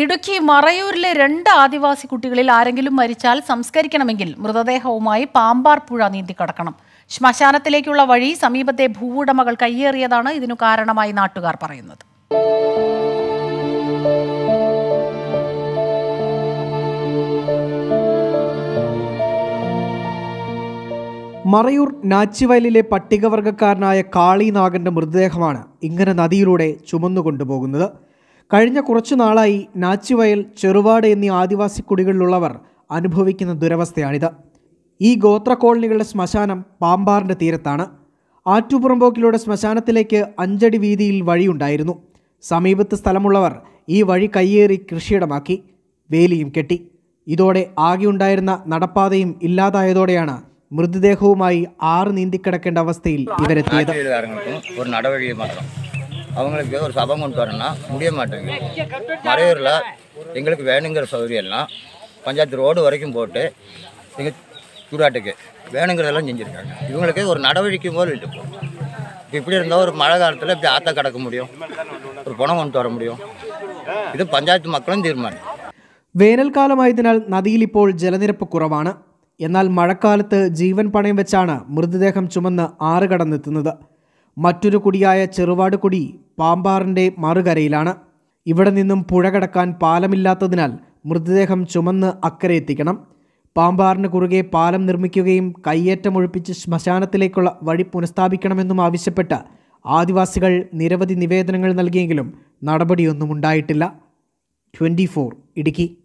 ഇടുക്കി മറയൂരിലെ രണ്ട് ആദിവാസി കുട്ടികളിൽ ആരെങ്കിലും മരിച്ചാൽ സംസ്കരിക്കണമെങ്കിൽ മൃതദേഹവുമായി പാമ്പാർ പുഴ നീന്തി കടക്കണം. ശ്മശാനത്തിലേക്കുള്ള വഴി സമീപത്തെ ഭൂവുടമകൾ കയ്യേറിയതാണ് ഇതിനു കാരണമായി നാട്ടുകാർ പറയുന്നത്. മറയൂർ നാച്ചിവയലിലെ പട്ടികവർഗക്കാരനായ കാളി നാഗന്റെ മൃതദേഹമാണ് ഇങ്ങനെ നദിയിലൂടെ ചുമന്നുകൊണ്ടുപോകുന്നത്. കഴിഞ്ഞ കുറച്ചു നാളായി നാച്ചുവയൽ ചെറുവാട് എന്നീ ആദിവാസി കുടികളിലുള്ളവർ അനുഭവിക്കുന്ന ദുരവസ്ഥയാണിത്. ഈ ഗോത്ര കോളനികളുടെ ശ്മശാനം പാമ്പാറിന്റെ തീരത്താണ്. ആറ്റുപുറമ്പോക്കിലൂടെ ശ്മശാനത്തിലേക്ക് അഞ്ചടി വീതിയിൽ വഴിയുണ്ടായിരുന്നു. സമീപത്ത് സ്ഥലമുള്ളവർ ഈ വഴി കയ്യേറി കൃഷിയിടമാക്കി വേലിയും കെട്ടി. ഇതോടെ ആകെയുണ്ടായിരുന്ന നടപ്പാതയും ഇല്ലാതായതോടെയാണ് മൃതദേഹവുമായി ആറ് നീന്തിക്കിടക്കേണ്ട അവസ്ഥയിൽ ഇവരെത്തിയത്. ഒരു നടവഴി മാത്രം. அவங்களுக்கு ஒரு சபம் கொண்டு வரணும்னா முடிய மாட்டேங்குது மறையூரில் எங்களுக்கு வேணுங்கிற சௌகரியம்லாம் பஞ்சாயத்து ரோடு வரைக்கும் போட்டு எங்கள் சூடாட்டுக்கு வேணுங்கிறதெல்லாம் செஞ்சுருக்காங்க இவங்களுக்கு ஒரு நடவடிக்கை போல் இல்லை இப்போ இப்போ இப்படி இருந்தால் ஒரு மழை காலத்தில் இப்படி ஆற்ற கடக்க முடியும் ஒரு பணம் கொண்டு வர முடியும் இது பஞ்சாயத்து மக்களும் தீர்மானம் വേനൽക്കാലമായതിനാൽ നദിയിൽ ഇപ്പോൾ ജലനിരപ്പ് കുറവാണ് എന്നാൽ മഴക്കാലത്ത് ജീവൻ പണയം വെച്ചാണ് മൃതദേഹം ചുമന്ന് ആറ് കടന്നെത്തുന്നത് മറ്റൊരു കുടിയായ ചെറുവാട് കുടി പാമ്പാറിന്റെ മറുകരയിലാണ്. ഇവിടെ നിന്നും പുഴ കടക്കാൻ പാലമില്ലാത്തതിനാൽ മൃതദേഹം ചുമന്ന് അക്കരെ എത്തിക്കണം. പാമ്പാറിന് കുറുകെ പാലം നിർമ്മിക്കുകയും കയ്യേറ്റമൊഴിപ്പിച്ച് ശ്മശാനത്തിലേക്കുള്ള വഴി പുനഃസ്ഥാപിക്കണമെന്നും ആവശ്യപ്പെട്ട് ആദിവാസികൾ നിരവധി നിവേദനങ്ങൾ നൽകിയെങ്കിലും നടപടിയൊന്നും ഉണ്ടായിട്ടില്ല. ട്വന്റി ഇടുക്കി.